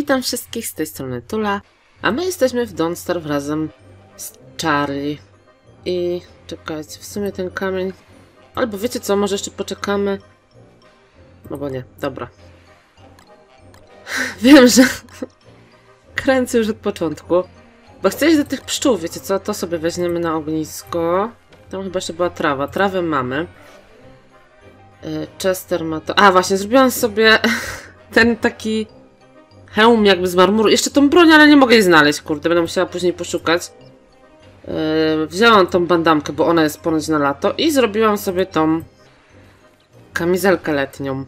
Witam wszystkich z tej strony Tula, a my jesteśmy w Don't Starve razem z Charlie. I czekajcie, w sumie ten kamień... Albo wiecie co, może jeszcze poczekamy? No bo nie, dobra. Wiem, że kręcę już od początku. Bo chcę iść do tych pszczół, wiecie co? To sobie weźmiemy na ognisko. Tam chyba jeszcze była trawa. Trawę mamy. Y, Chester ma to... A, właśnie, zrobiłam sobie ten taki hełm jakby z marmuru. Jeszcze tą broń, ale nie mogę jej znaleźć, kurde. Będę musiała później poszukać. Yy, wzięłam tą bandamkę, bo ona jest ponoć na lato i zrobiłam sobie tą kamizelkę letnią.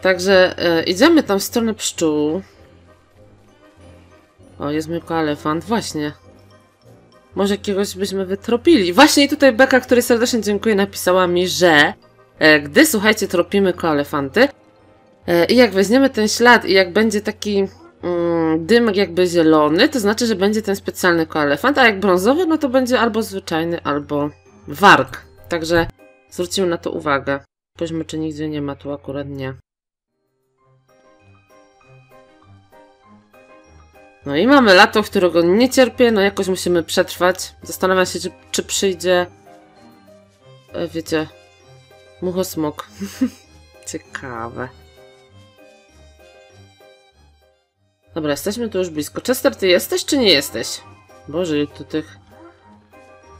Także yy, idziemy tam w stronę pszczół. O, jest mój elefant, właśnie. Może jakiegoś byśmy wytropili. Właśnie tutaj Beka, której serdecznie dziękuję, napisała mi, że e, gdy, słuchajcie, tropimy koalefanty e, i jak weźmiemy ten ślad i jak będzie taki mm, dymek jakby zielony, to znaczy, że będzie ten specjalny koalefant, a jak brązowy, no to będzie albo zwyczajny, albo warg. Także zwrócimy na to uwagę. Spójrzmy, czy nigdzie nie ma, tu akurat nie. No i mamy lato, którego nie cierpię, no jakoś musimy przetrwać. Zastanawiam się, czy, czy przyjdzie... E, wiecie... Muchosmok. Ciekawe. Dobra, jesteśmy tu już blisko. Chester, ty jesteś czy nie jesteś? Boże, ile tu tych...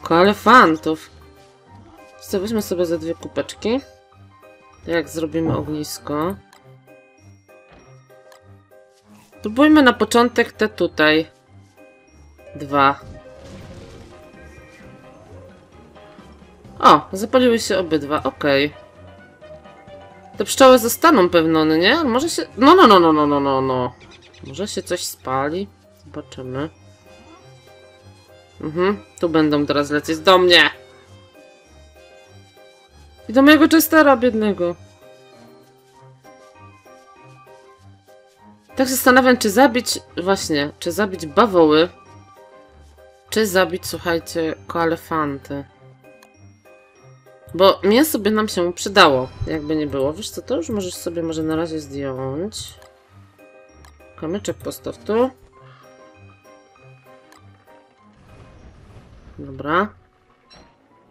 Koalefantów. Co, weźmy sobie za dwie kupeczki. Jak zrobimy ognisko. Spróbujmy na początek te tutaj. Dwa. O, zapaliły się obydwa, okej. Okay. Te pszczoły zostaną pewno, no nie? Może się... No, no, no, no, no, no, no, no. Może się coś spali? Zobaczymy. Mhm, tu będą teraz lecieć do mnie. I do mojego Chestera biednego. Tak się zastanawiam, czy zabić... Właśnie, czy zabić bawoły, czy zabić, słuchajcie, koalefanty. Bo mięso by nam się przydało, jakby nie było. Wiesz co, to już możesz sobie może na razie zdjąć. Kamyczek postaw tu. Dobra.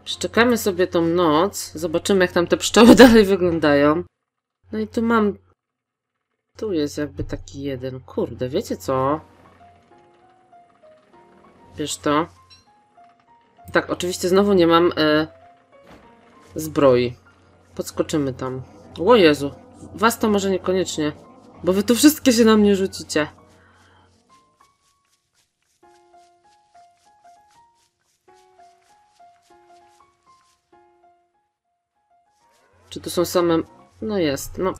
Przeczekamy sobie tą noc. Zobaczymy, jak tam te pszczoły dalej wyglądają. No i tu mam tu jest jakby taki jeden. Kurde, wiecie co? Wiesz to? Tak, oczywiście znowu nie mam e, zbroi. Podskoczymy tam. O Jezu, was to może niekoniecznie. Bo wy tu wszystkie się na mnie rzucicie. Czy to są same... No jest, no.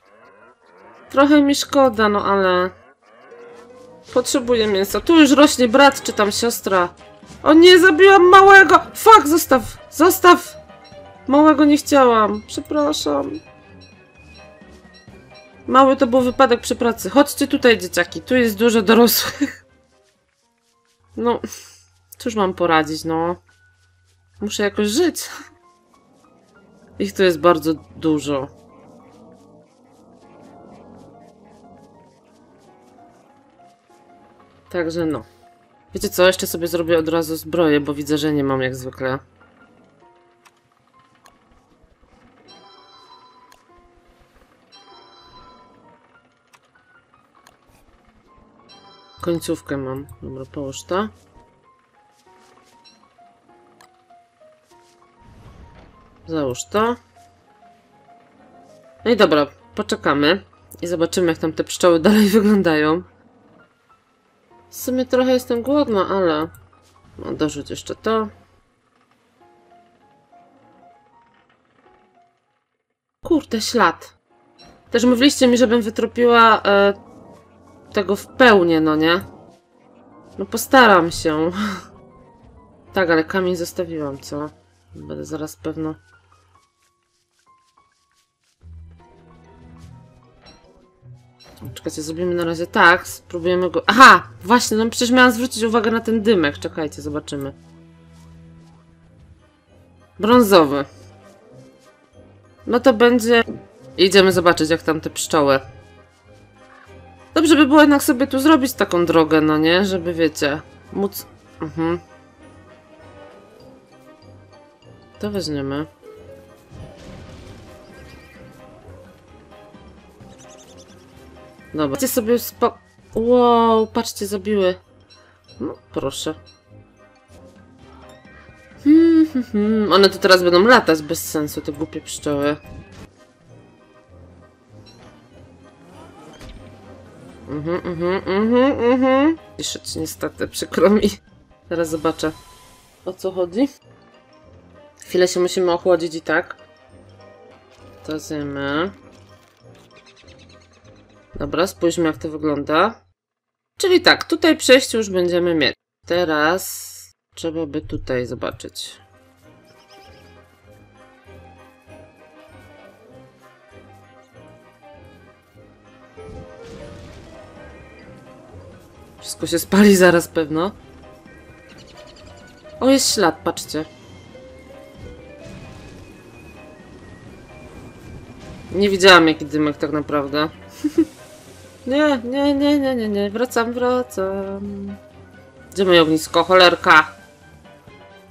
Trochę mi szkoda, no ale... Potrzebuję mięsa. Tu już rośnie brat czy tam siostra. O nie, zabiłam małego! Fuck, zostaw! Zostaw! Małego nie chciałam. Przepraszam. Mały to był wypadek przy pracy. Chodźcie tutaj, dzieciaki. Tu jest dużo dorosłych. No, cóż mam poradzić, no. Muszę jakoś żyć. Ich tu jest bardzo dużo. Także no. Wiecie co, jeszcze sobie zrobię od razu zbroję, bo widzę, że nie mam jak zwykle. Końcówkę mam. Dobra, połóż to. Załóż to. No i dobra, poczekamy i zobaczymy, jak tam te pszczoły dalej wyglądają. W sumie trochę jestem głodna, ale... No, dorzuć jeszcze to. Kurde, ślad. Też mówiliście mi, żebym wytropiła e, tego w pełni, no nie? No postaram się. tak, ale kamień zostawiłam, co? Będę zaraz pewno... Czekajcie, zrobimy na razie tak. Spróbujemy go... Aha! Właśnie, no przecież miałam zwrócić uwagę na ten dymek. Czekajcie, zobaczymy. Brązowy. No to będzie idziemy zobaczyć, jak tam te pszczoły. Dobrze by było jednak sobie tu zrobić taką drogę, no nie? Żeby, wiecie, móc... Mhm. To weźmiemy. Dobra. Patrzcie sobie spo... Wow, patrzcie, zabiły. No, proszę. Hmm, hmm, hmm. One tu teraz będą latać bez sensu, te głupie pszczoły. Mhm, mhm, mhm, mhm. Piszeć niestety, przykro mi. Teraz zobaczę, o co chodzi. Chwilę się musimy ochłodzić i tak. To zjemy. Dobra, spójrzmy jak to wygląda. Czyli tak, tutaj przejście już będziemy mieć. Teraz trzeba by tutaj zobaczyć. Wszystko się spali zaraz pewno. O, jest ślad, patrzcie. Nie widziałam jaki dymek tak naprawdę. nie, nie, nie, nie, nie, nie. Wracam, wracam. Gdzie moje ognisko? Cholerka.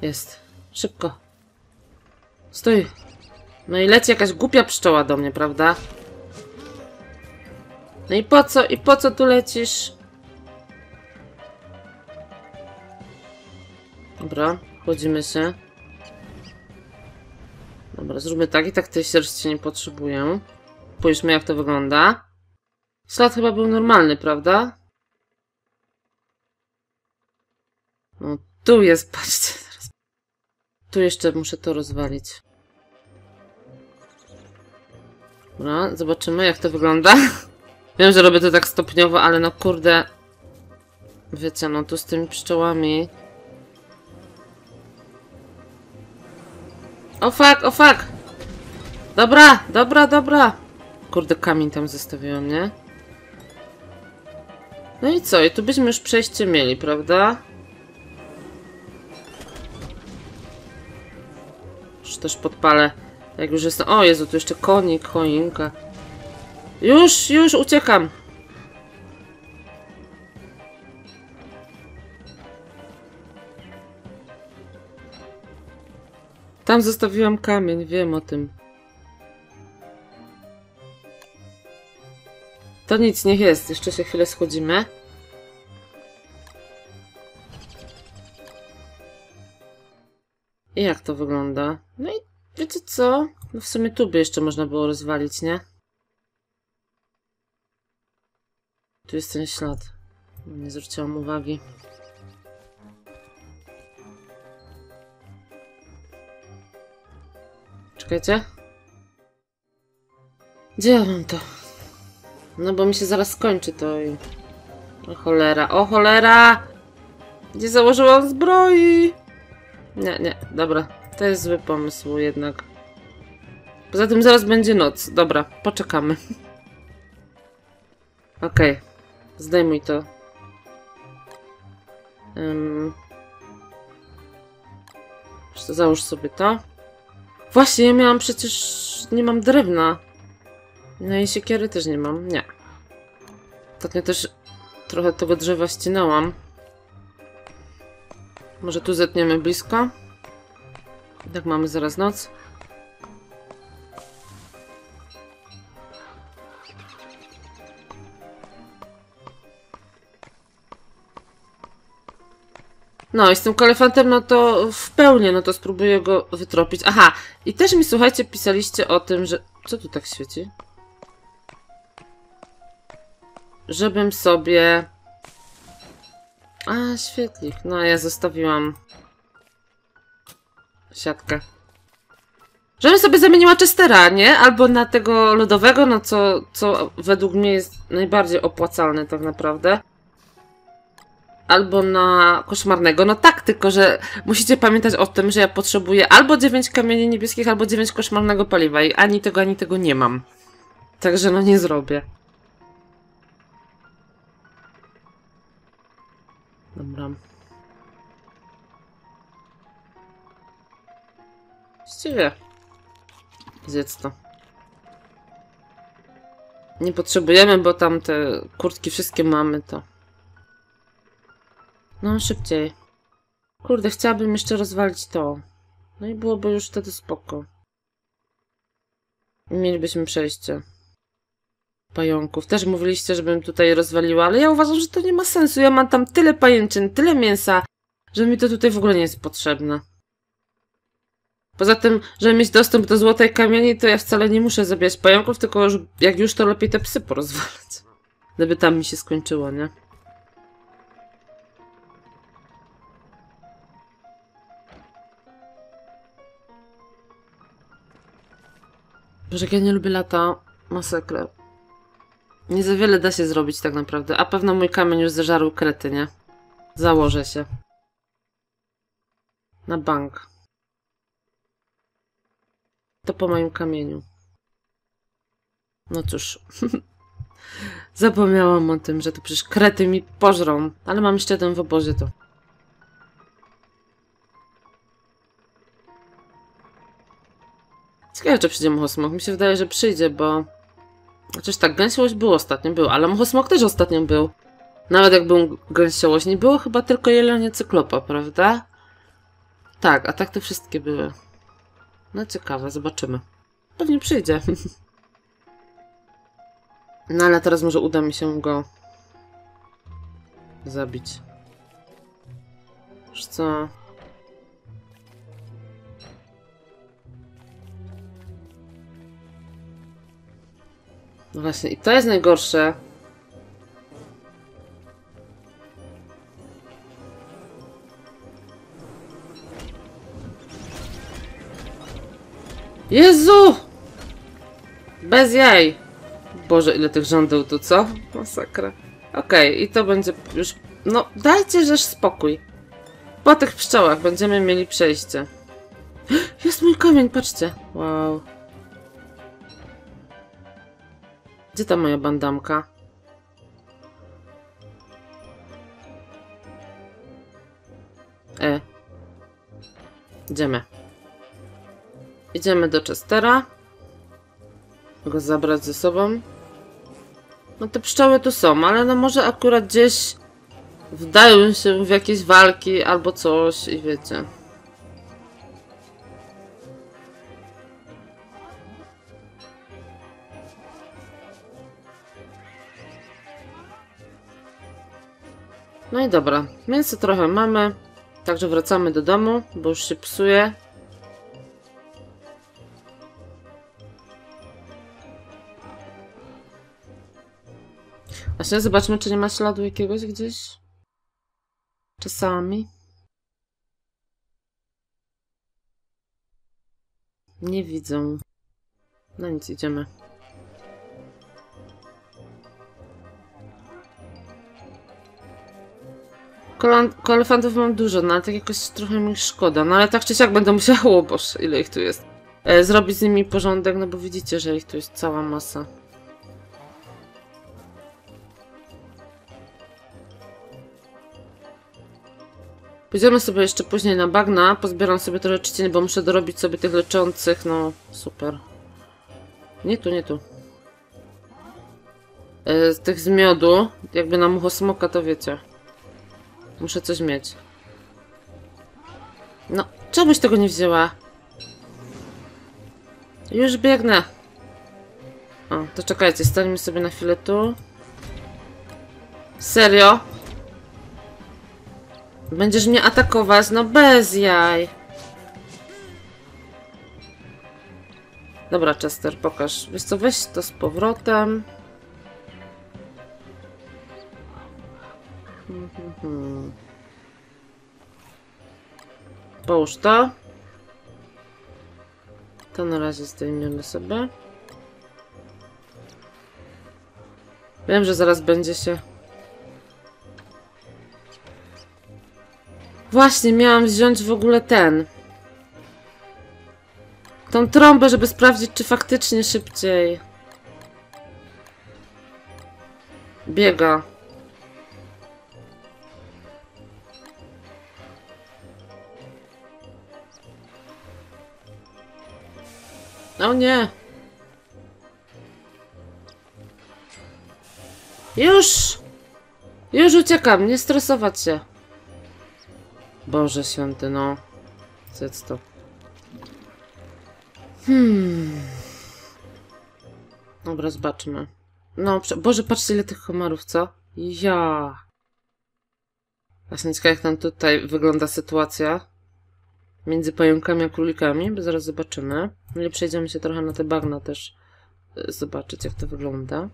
Jest. Szybko. Stój. No i leci jakaś głupia pszczoła do mnie, prawda? No i po co? I po co tu lecisz? Dobra, chodzimy się. Dobra, zróbmy tak i tak tej sierści nie potrzebuję. Spójrzmy jak to wygląda. Ślad chyba był normalny, prawda? No tu jest, patrzcie teraz. Tu jeszcze muszę to rozwalić. Dobra, zobaczymy jak to wygląda. Wiem, że robię to tak stopniowo, ale no kurde. Wiecie, no tu z tymi pszczołami. O fuck, o fuck! Dobra, dobra, dobra! Kurde, kamień tam zostawiłem, nie? No i co? I tu byśmy już przejście mieli, prawda? Już też podpalę. Jak już jestem... O Jezu, tu jeszcze konik, choinka. Już, już, uciekam! Zostawiłam kamień, wiem o tym. To nic, niech jest. Jeszcze się chwilę schodzimy. I jak to wygląda? No i wiecie co? No w sumie tu by jeszcze można było rozwalić, nie? Tu jest ten ślad. Nie zwróciłam uwagi. Czekajcie. Gdzie ja mam to? No bo mi się zaraz skończy to i... O cholera, o cholera! Gdzie założyłam zbroi? Nie, nie, dobra. To jest zły pomysł jednak. Poza tym zaraz będzie noc. Dobra, poczekamy. Okej. Okay. Zdejmuj to. Um. Załóż sobie to. Właśnie, ja miałam przecież... Nie mam drewna. No i siekiery też nie mam. Nie. Ostatnio też trochę tego drzewa ścinałam. Może tu zetniemy blisko? Tak mamy zaraz noc. No i z tym kolefantem, no to w pełni, no to spróbuję go wytropić. Aha, i też mi, słuchajcie, pisaliście o tym, że... Co tu tak świeci? Żebym sobie... A, świetlik. No, ja zostawiłam siatkę. Żebym sobie zamieniła Chestera, nie? Albo na tego lodowego, no co, co według mnie jest najbardziej opłacalne tak naprawdę albo na koszmarnego. No tak, tylko że musicie pamiętać o tym, że ja potrzebuję albo 9 kamieni niebieskich, albo 9 koszmarnego paliwa i ani tego, ani tego nie mam. Także no nie zrobię. Dobra. Właściwie. Zjedz to. Nie potrzebujemy, bo tam te kurtki wszystkie mamy, to... No, szybciej. Kurde, chciałabym jeszcze rozwalić to. No i byłoby już wtedy spoko. I Mielibyśmy przejście. Pająków. Też mówiliście, żebym tutaj rozwaliła, ale ja uważam, że to nie ma sensu. Ja mam tam tyle pajęczyn, tyle mięsa, że mi to tutaj w ogóle nie jest potrzebne. Poza tym, żeby mieć dostęp do złotej kamieni, to ja wcale nie muszę zabijać pająków, tylko już, jak już to lepiej te psy porozwalać. Gdyby tam mi się skończyło, nie? Boże, jak ja nie lubię lata. Masakra. Nie za wiele da się zrobić tak naprawdę. A pewno mój kamień już zeżarł krety, nie? Założę się. Na bank. To po moim kamieniu. No cóż. Zapomniałam o tym, że to przecież krety mi pożrą. Ale mam jeszcze jeden w obozie to. Ciekawe, czy przyjdzie muchosmok. Mi się wydaje, że przyjdzie, bo... Chociaż tak, gęsiołość był ostatnio, był, ale muchosmok też ostatnio był. Nawet jak był gęsiołość, nie było chyba tylko jelonie cyklopa, prawda? Tak, a tak to wszystkie były. No ciekawe, zobaczymy. Pewnie przyjdzie. No ale teraz może uda mi się go zabić. Już co? No właśnie, i to jest najgorsze. Jezu! Bez jaj! Boże, ile tych żądeł tu, co? Masakra. Okej, i to będzie już... No, dajcie żeż spokój. Po tych pszczołach będziemy mieli przejście. Jest mój kamień, patrzcie. Wow. Gdzie ta moja bandamka? E. Idziemy. Idziemy do Chestera. Go zabrać ze sobą. No te pszczoły tu są, ale no może akurat gdzieś wdają się w jakieś walki albo coś i wiecie. No i dobra, mięso trochę mamy, także wracamy do domu, bo już się psuje. Właśnie zobaczmy, czy nie ma śladu jakiegoś gdzieś. Czasami. Nie widzę. No nic, idziemy. Kolan- Kolefantów mam dużo, no ale tak jakoś trochę mi szkoda. No ale tak czy siak będę musiało, boż ile ich tu jest. E, zrobić z nimi porządek, no bo widzicie, że ich tu jest cała masa. Pójdziemy sobie jeszcze później na bagna, pozbieram sobie trochę trzciny, bo muszę dorobić sobie tych leczących, no super. Nie tu, nie tu. E, z tych z miodu, jakby na muchosmoka, to wiecie. Muszę coś mieć. No, czemuś tego nie wzięła? Już biegnę. O, to czekajcie, stańmy sobie na chwilę tu. Serio? Będziesz mnie atakować? No bez jaj. Dobra, Chester, pokaż. Wiesz co, weź to z powrotem. Mhm. Połóż to. To na razie zdejmiemy sobie. Wiem, że zaraz będzie się... Właśnie, miałam wziąć w ogóle ten. Tą trąbę, żeby sprawdzić, czy faktycznie szybciej biega. O nie! Już! Już uciekam, nie stresować się. Boże święty, no. Zjedz to. Hmm. Dobra, zobaczmy. No, Boże, patrzcie ile tych komarów, co? Ja. Właśnie ciekawe, jak tam tutaj wygląda sytuacja między pająkami a królikami, bo zaraz zobaczymy. No i przejdziemy się trochę na te bagna też y, zobaczyć, jak to wygląda.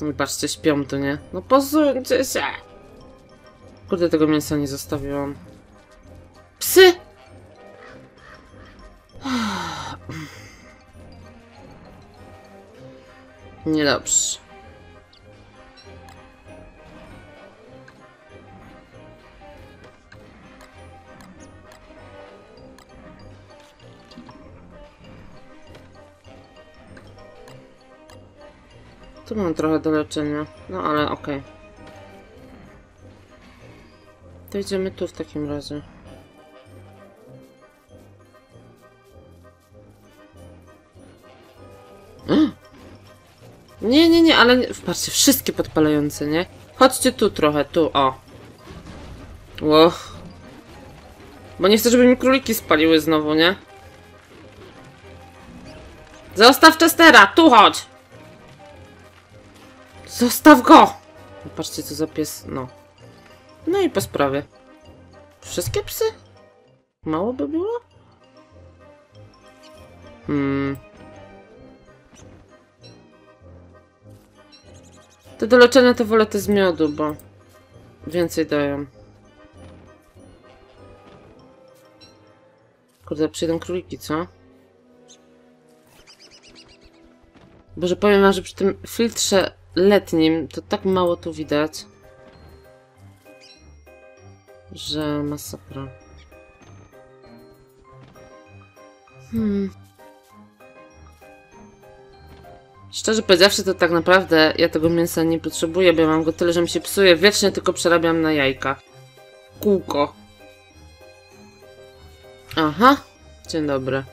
No i patrzcie, śpią tu, nie? No posuńcie się! Kurde, tego mięsa nie zostawiłam. Psy! Niedobrze. Tu mam trochę do leczenia. No ale okej. To idziemy tu w takim razie. Nie, ale nie, patrzcie, wszystkie podpalające, nie? Chodźcie tu trochę, tu, o. Ło. Bo nie chcę, żeby mi króliki spaliły znowu, nie? Zostaw Chestera, tu chodź! Zostaw go! Patrzcie, co za pies, no. No i po sprawie. Wszystkie psy? Mało by było? Hmm. Te do leczenia to wolę te z miodu, bo więcej dają. Kurde, przyjdą króliki, co? Boże, powiem wam, że przy tym filtrze letnim to tak mało tu widać, że masakra. Hmm. Szczerze powiedziawszy, to tak naprawdę ja tego mięsa nie potrzebuję, bo ja mam go tyle, że mi się psuje. Wiecznie tylko przerabiam na jajka. Kółko. Aha. Dzień dobry.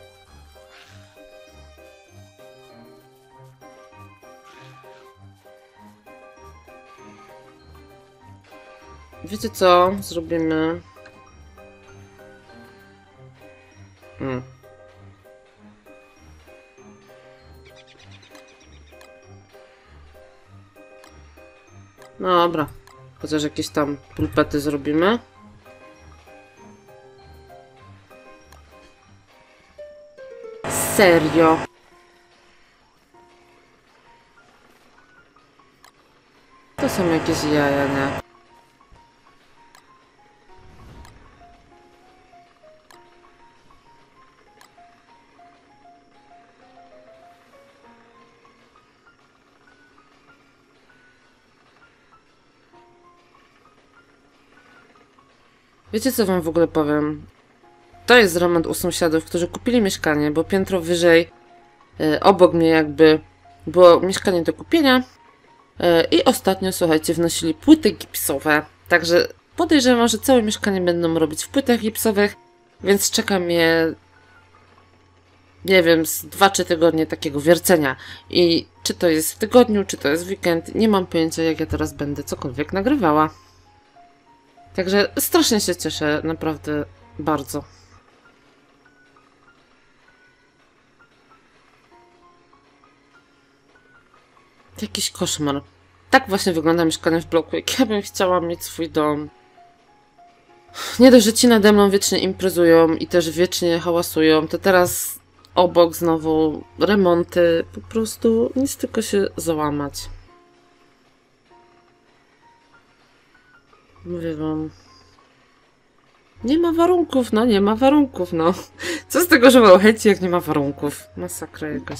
Wiecie co? Zrobimy... Chociaż jakieś tam pulpety zrobimy. Serio. To są jakieś jaja, nie? Wiecie co wam w ogóle powiem? To jest dramat u sąsiadów, którzy kupili mieszkanie, bo piętro wyżej, e, obok mnie jakby było mieszkanie do kupienia e, i ostatnio, słuchajcie, wnosili płyty gipsowe. Także podejrzewam, że całe mieszkanie będą robić w płytach gipsowych, więc czeka mnie nie wiem, z 2-3 tygodnie takiego wiercenia. I czy to jest w tygodniu, czy to jest weekend, nie mam pojęcia, jak ja teraz będę cokolwiek nagrywała. Także strasznie się cieszę, naprawdę bardzo. Jakiś koszmar. Tak właśnie wygląda mieszkanie w bloku, jak ja bym chciała mieć swój dom. Nie dość, że ci nade mną wiecznie imprezują i też wiecznie hałasują, to teraz obok znowu remonty. Po prostu nic tylko się załamać. Mówię wam. Nie ma warunków, no nie ma warunków, no. Co z tego, że mam chęci, jak nie ma warunków? Masakra jakaś.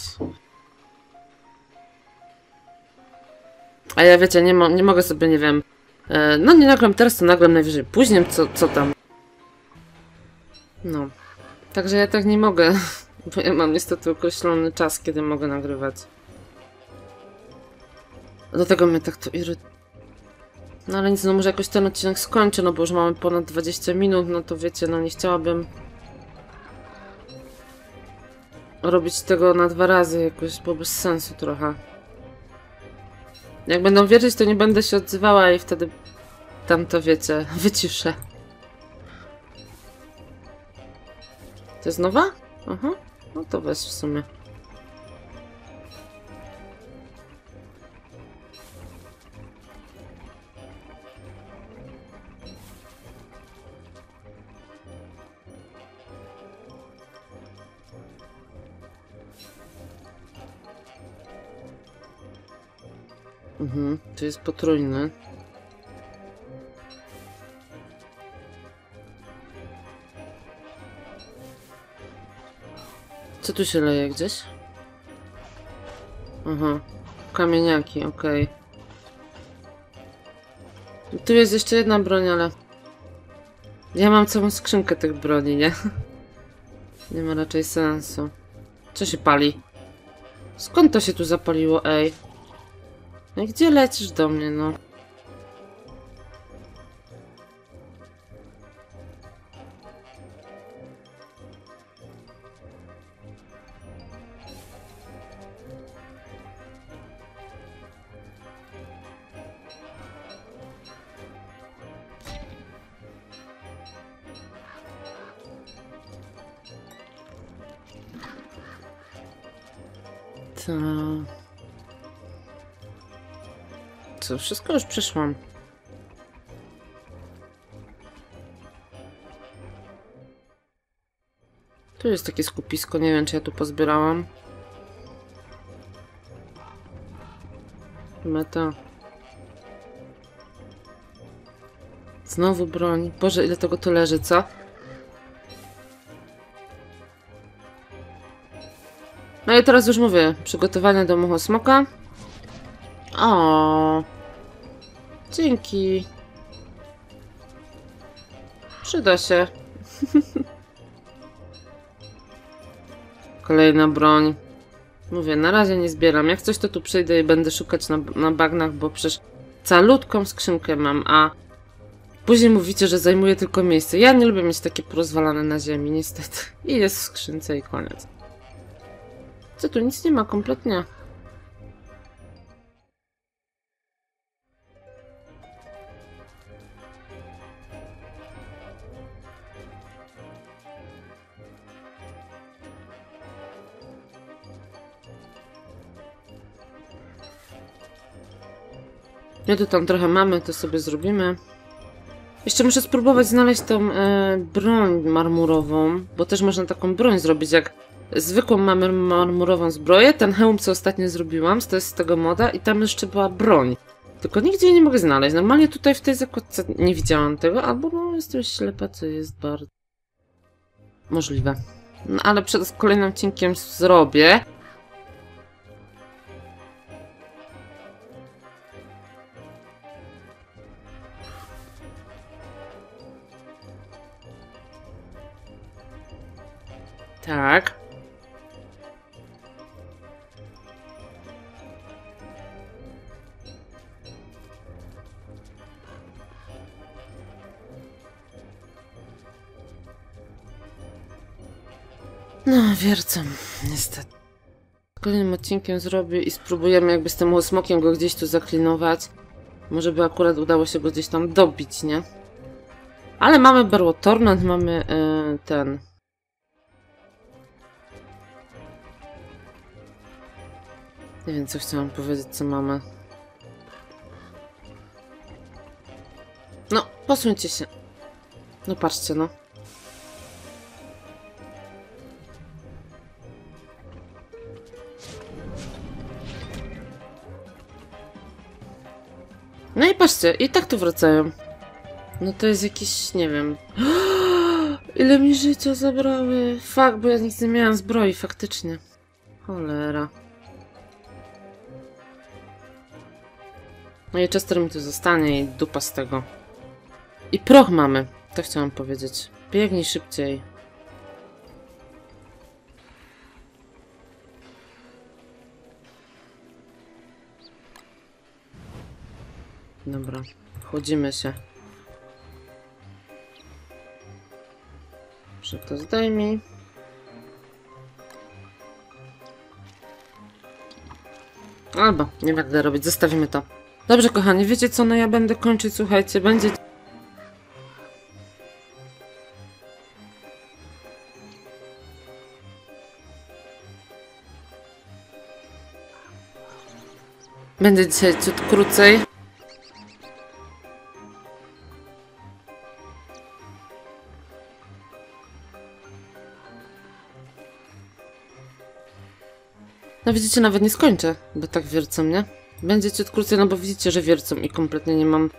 A ja wiecie, nie, mo nie mogę sobie, nie wiem. E, no nie nagram teraz, to nagram najwyżej później, co, co tam. No. Także ja tak nie mogę. Bo ja mam niestety określony czas, kiedy mogę nagrywać. Do tego mnie tak to irytuje. No ale nic, no może jakoś ten odcinek skończę, no bo już mamy ponad 20 minut, no to wiecie, no nie chciałabym robić tego na dwa razy jakoś, bo bez sensu trochę. Jak będą wierzyć, to nie będę się odzywała i wtedy tam to wiecie, wyciszę. To jest nowa? Aha, no to weź w sumie. Mhm, to jest potrójny. Co tu się leje gdzieś? Aha, kamieniaki, okej. Tu jest jeszcze jedna broń, ale... Ja mam całą skrzynkę tych broni, nie? Nie ma raczej sensu. Co się pali? Skąd to się tu zapaliło, ej? No gdzie lecisz do mnie, no? To... Co, wszystko już przeszłam. Tu jest takie skupisko, nie wiem czy ja tu pozbierałam. Meta. Znowu broń. Boże, ile tego tu leży, co? No i teraz już mówię. Przygotowanie do mucho smoka. O. Dzięki. Przyda się. Kolejna broń. Mówię, na razie nie zbieram. Jak coś, to tu przyjdę i będę szukać na, na bagnach, bo przecież calutką skrzynkę mam, a później mówicie, że zajmuje tylko miejsce. Ja nie lubię mieć takie porozwalane na ziemi, niestety. I jest w skrzynce i koniec. Co tu? Nic nie ma kompletnie. Tu tam trochę mamy, to sobie zrobimy. Jeszcze muszę spróbować znaleźć tą e, broń marmurową, bo też można taką broń zrobić, jak zwykłą mamy marmurową zbroję. Ten hełm, co ostatnio zrobiłam, to jest z tego moda i tam jeszcze była broń. Tylko nigdzie nie mogę znaleźć. Normalnie tutaj w tej zakładce nie widziałam tego, albo no jestem ślepa, co jest bardzo możliwe. No ale przed kolejnym odcinkiem zrobię. Tak. No, wiercam, niestety. Kolejnym odcinkiem zrobię i spróbujemy jakby z tym smokiem go gdzieś tu zaklinować. Może by akurat udało się go gdzieś tam dobić, nie? Ale mamy berło tornad, mamy yy, ten... Nie wiem, co chciałam powiedzieć, co mamy. No, posuńcie się. No patrzcie, no. No i patrzcie, i tak tu wracają. No to jest jakiś, nie wiem. Ile mi życia zabrały. Fak, bo ja nic nie miałam zbroi, faktycznie. Cholera. No i Chester mi tu zostanie i dupa z tego. I proch mamy. To chciałam powiedzieć. Biegnij szybciej. Dobra, chłodzimy się. Że to zdejmij. Albo nie będę robić, zostawimy to. Dobrze, kochani, wiecie co? No ja będę kończyć, słuchajcie, będzie. Będzie dzisiaj ciut krócej. No widzicie, nawet nie skończę, bo tak wiercą, nie? Będzie ciut krócej, no bo widzicie, że wiercą i kompletnie nie mam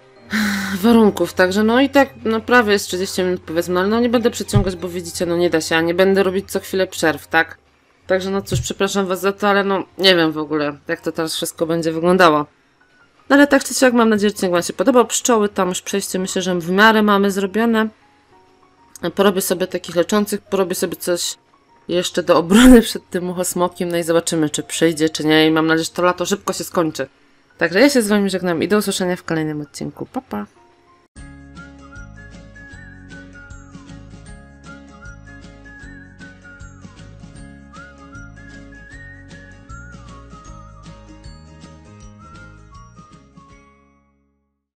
warunków, także no i tak, no prawie jest 30 minut powiedzmy, ale no nie będę przeciągać, bo widzicie, no nie da się, a nie będę robić co chwilę przerw, tak? Także no cóż, przepraszam was za to, ale no nie wiem w ogóle, jak to teraz wszystko będzie wyglądało. No ale tak czy siak mam nadzieję, że wam się podobał. Pszczoły tam już przejście myślę, że w miarę mamy zrobione. Porobię sobie takich leczących, porobię sobie coś jeszcze do obrony przed tym muchosmokiem, no i zobaczymy, czy przyjdzie, czy nie. I mam nadzieję, że to lato szybko się skończy. Także ja się z wami żegnam i do usłyszenia w kolejnym odcinku. Pa, pa!